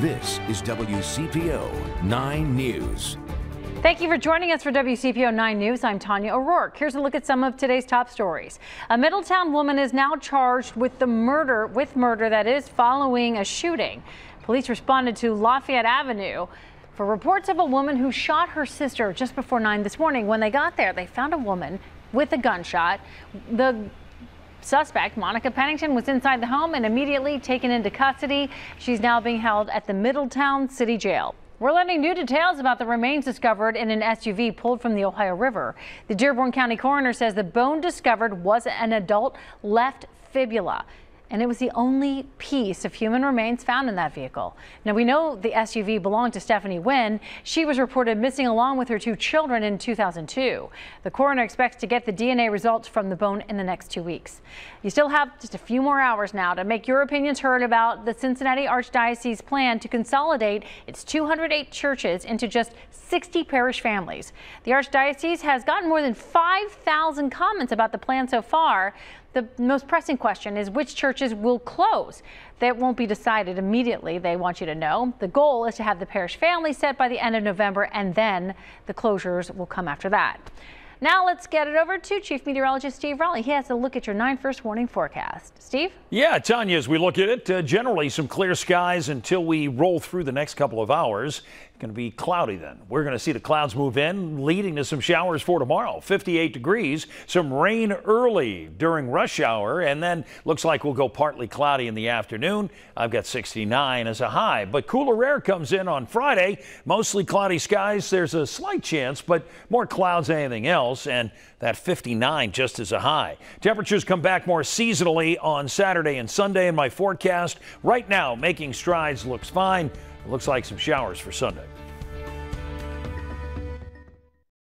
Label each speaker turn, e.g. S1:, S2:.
S1: This is WCPO 9 News.
S2: Thank you for joining us for WCPO 9 News. I'm Tanya O'Rourke. Here's a look at some of today's top stories. A Middletown woman is now charged with the murder, with murder that is following a shooting. Police responded to Lafayette Avenue for reports of a woman who shot her sister just before 9 this morning. When they got there, they found a woman with a gunshot. The suspect, Monica Pennington, was inside the home and immediately taken into custody. She's now being held at the Middletown City Jail. We're learning new details about the remains discovered in an SUV pulled from the Ohio River. The Dearborn County coroner says the bone discovered was an adult left fibula and it was the only piece of human remains found in that vehicle. Now, we know the SUV belonged to Stephanie Nguyen. She was reported missing along with her two children in 2002. The coroner expects to get the DNA results from the bone in the next two weeks. You still have just a few more hours now to make your opinions heard about the Cincinnati Archdiocese plan to consolidate its 208 churches into just 60 parish families. The Archdiocese has gotten more than 5,000 comments about the plan so far. The most pressing question is which churches will close. That won't be decided immediately, they want you to know. The goal is to have the parish family set by the end of November, and then the closures will come after that. Now let's get it over to Chief Meteorologist Steve Raleigh. He has a look at your 9 first warning forecast. Steve?
S3: Yeah, Tanya, as we look at it, uh, generally some clear skies until we roll through the next couple of hours. It's Going to be cloudy then. We're going to see the clouds move in, leading to some showers for tomorrow. 58 degrees, some rain early during rush hour, and then looks like we'll go partly cloudy in the afternoon. I've got 69 as a high, but cooler air comes in on Friday. Mostly cloudy skies. There's a slight chance, but more clouds than anything else, and that 59 just as a high. Temperatures come back more seasonally on Saturday and Sunday in my forecast. Right now, making strides looks fine. It Looks like some showers for Sunday.